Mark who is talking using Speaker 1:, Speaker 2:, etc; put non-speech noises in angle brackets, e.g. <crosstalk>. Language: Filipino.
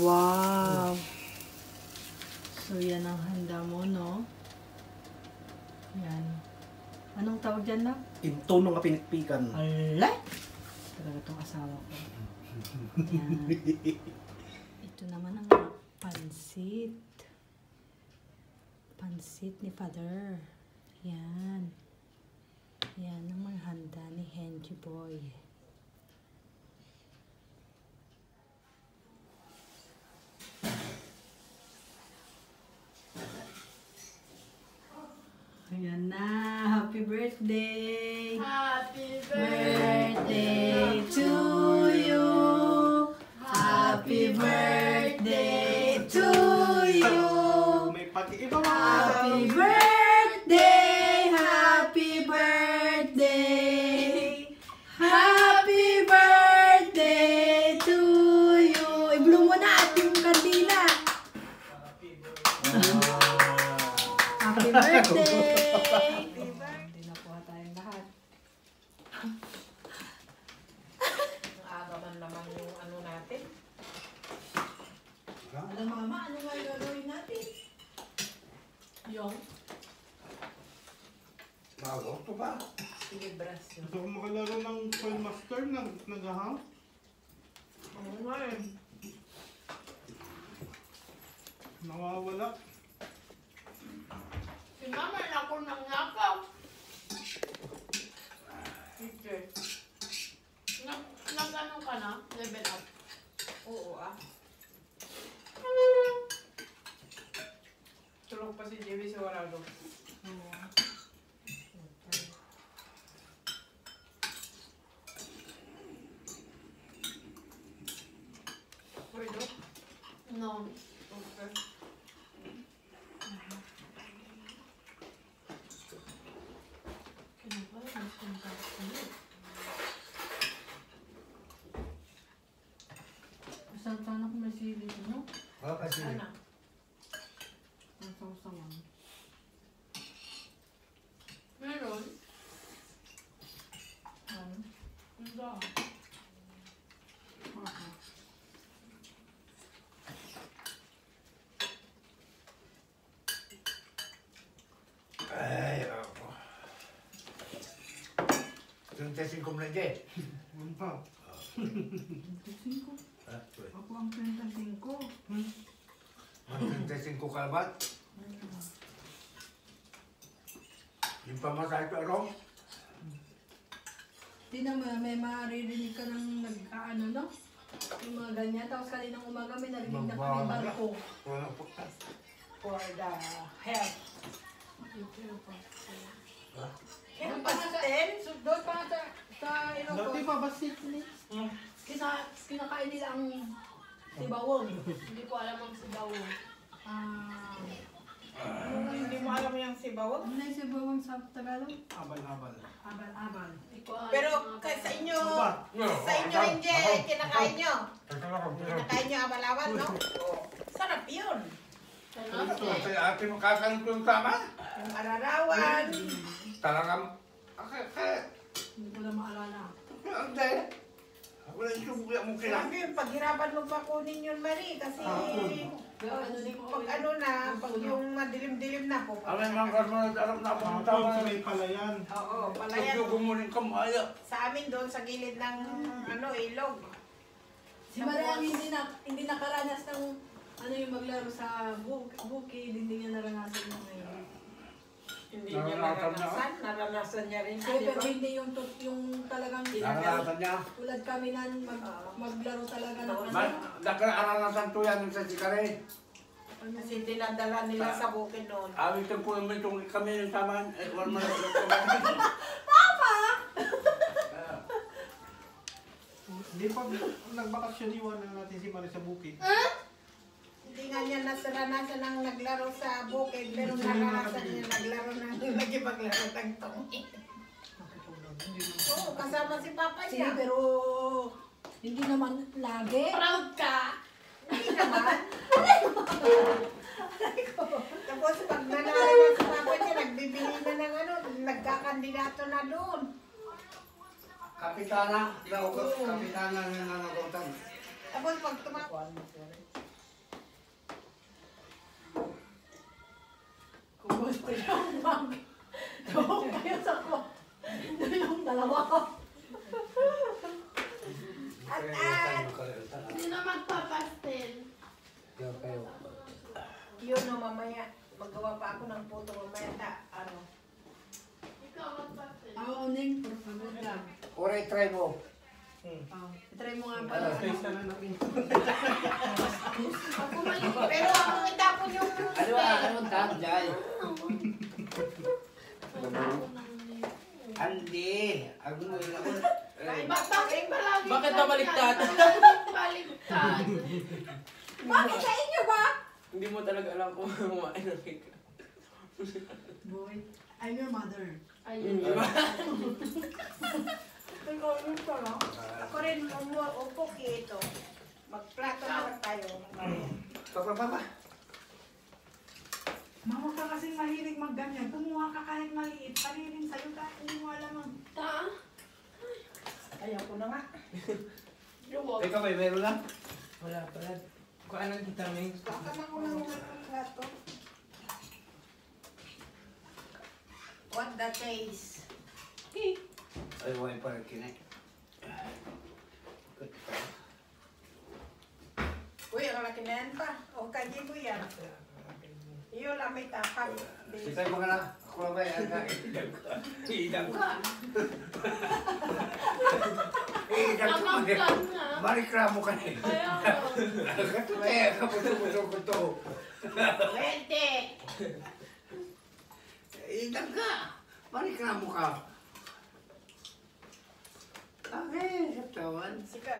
Speaker 1: Wow! So, yan ang handa mo, no? Yan. Anong tawag dyan na?
Speaker 2: Intono nga pinikpikan.
Speaker 1: Alay! Talaga tong asawa ko. Yan. Ito naman ang pansit. Pansit ni Father. Yan. Yan ang mga handa ni Henry Boy. Ayan na. Happy birthday!
Speaker 3: Happy
Speaker 1: birthday to you. Happy birthday to you.
Speaker 2: May pag-iba
Speaker 1: Happy birthday, happy birthday. Happy birthday to you. I-blow mo na at yung kandila. Happy birthday. Hindi na po tayong lahat.
Speaker 3: Aga man naman yung ano natin.
Speaker 1: Alam mama, ano nga gagawin natin? Yung
Speaker 2: Bago to ba?
Speaker 3: Celebration.
Speaker 2: Gusto ko makalaro ng Coin Master na nag-ahang.
Speaker 3: Oo nga eh.
Speaker 2: Nawawala.
Speaker 3: Sinamay ako ng nakaw. Teacher. Nag, nag ano ka na? Level up? Oo ah. Tulog pa si Jimmy sa Warado. Pwede? No. Okay.
Speaker 1: Masal sana kung may sili ito, no?
Speaker 2: Ah, kasi.
Speaker 3: Ano?
Speaker 1: Ang sausawan.
Speaker 3: Meron?
Speaker 1: Ano?
Speaker 3: Hindi.
Speaker 1: Aha.
Speaker 4: Ay, ako. 35 mo lang dyan.
Speaker 2: Ano pa?
Speaker 1: 25. Ako ang 25.
Speaker 4: Ang 35 kalabat. Yung pamasahe ko, Arong.
Speaker 1: Di na may, maririnig ka ng nag-ano, no? Yung mga ganyan. Tapos kaninang umaga may narinig na kami barko.
Speaker 4: Wala po.
Speaker 1: For the health.
Speaker 4: Ha?
Speaker 1: Doon pa so, doon pa nga sa, sa
Speaker 2: Dati
Speaker 1: Ilocos,
Speaker 2: pa ba sit ni?
Speaker 1: kina, kinakain nila ang sibawong.
Speaker 3: Hindi ko alam ang sibawon.
Speaker 1: Ah,
Speaker 3: Hindi mo alam yung sibawon?
Speaker 1: ano yung sibawong sa Tagalog?
Speaker 2: Abal-abal.
Speaker 1: Abal-abal.
Speaker 5: Pero kay sa inyo,
Speaker 2: Ano
Speaker 5: sa inyo hindi, kinakain nyo. Kinakain nyo abalawan, no? Sarap yun.
Speaker 3: Sarap
Speaker 4: Ito,
Speaker 3: eh.
Speaker 4: sa ating yung tama.
Speaker 5: Yung ararawan.
Speaker 4: Talagang, okay, okay.
Speaker 1: Hindi ko na maalala.
Speaker 4: Hindi. Wala subuya mo kailangan.
Speaker 5: Sabi paghirapan mo pa kunin yun, Marie. Kasi
Speaker 1: ano ko
Speaker 5: pag ano na, pag yung madilim-dilim na po.
Speaker 4: Alam mo ang karma na alam na ako ng
Speaker 2: Tapos
Speaker 4: tama.
Speaker 2: sa may palayan.
Speaker 5: Oo, pala
Speaker 4: Pag
Speaker 5: yan.
Speaker 4: yung gumuling kamaya.
Speaker 5: Sa amin doon, sa gilid ng ano, ilog.
Speaker 1: Si Maria ang hindi na hindi nakaranas ng ano yung maglaro sa book, bukid, hindi niya naranasan yung ngayon.
Speaker 5: Hindi
Speaker 4: niya naranasan.
Speaker 5: Naranasan niya rin.
Speaker 1: Kasi pero hindi yung yung talagang
Speaker 4: Naranasan niya.
Speaker 1: tulad kami na mag, maglaro talaga ng ano.
Speaker 4: Man, nakaranasan to yan sa sikare.
Speaker 5: Kasi dinadala nila sa bukid noon.
Speaker 4: Awit ko po yung itong kami ng taman. Eh, wala man.
Speaker 2: Hindi pa nagbakasyon iwan na natin si Marie sa bukid.
Speaker 5: Hindi nga niya nasaranasan ng naglaro sa bukid, pero naranasan niya naglaro <laughs> ng nagipaglaro ng tongi. Oo, kasama si Papa
Speaker 1: Sige,
Speaker 5: niya.
Speaker 1: pero hindi naman lagi.
Speaker 3: Proud ka!
Speaker 5: Hindi naman. <laughs> Tapos pag nanalo na si Papa niya, nagbibili na ng ano, nagkakandidato na doon.
Speaker 4: Kapitana, naugot, kapitana na nanagawasan.
Speaker 5: Tapos pag tumakbo,
Speaker 1: gusto yung mag... Doon kayo sa ko. Doon
Speaker 5: At at,
Speaker 3: Hindi na magpapastel.
Speaker 5: yun no, mamaya. Magawa pa ako ng puto mamaya. Ta, ano.
Speaker 3: Ikaw magpastel.
Speaker 1: Oo, Ning, por favor lang.
Speaker 4: Oray, try mo.
Speaker 1: Oh, try mo nga
Speaker 2: Ano,
Speaker 1: pala.
Speaker 2: natin.
Speaker 3: Pag kumalit
Speaker 5: Pero ang itapon yung
Speaker 4: Ano ba? Ano ang tawag dyan? Hindi. Ang ako.
Speaker 3: Ay, ba- bakit palagi
Speaker 6: Bakit ba baliktad?
Speaker 3: Bakit baliktad? <laughs>
Speaker 5: Bakit sa inyo ba?
Speaker 6: Hindi mo talaga alam kung <laughs> kumain ng cake.
Speaker 1: Boy, I'm your mother.
Speaker 3: Ayun.
Speaker 5: Yun <laughs> ko, no? Ako rin, umu- upo ito. Magplato na lang tayo. mamaya.
Speaker 4: Papa, papa.
Speaker 1: Mama ka kasing mahilig magganyan. Kumuha ka kahit maliit. Panirin sa'yo ka. Hindi mo alam ang...
Speaker 3: Ta?
Speaker 5: Ayaw ko na nga.
Speaker 4: Ikaw may meron lang?
Speaker 6: Wala pala. Kung anong kita may
Speaker 5: Baka na ng plato. What the taste?
Speaker 4: Ay, wala pa rin kinay.
Speaker 5: Uy, ang laki na yan pa. O, kanya ko yan. Iyo lang may tapang.
Speaker 4: Sisay mo ka na. Ako lang ba yan? Iidam ko. Iidam ko.
Speaker 3: Tamang plan na.
Speaker 4: Marikramo ka na.
Speaker 3: Kaya nga.
Speaker 4: Katutaya ka po tumutok ko to.
Speaker 5: Pwede.
Speaker 4: Iidam ka. Marikramo ka. Okay, sa tawan.
Speaker 5: Sige.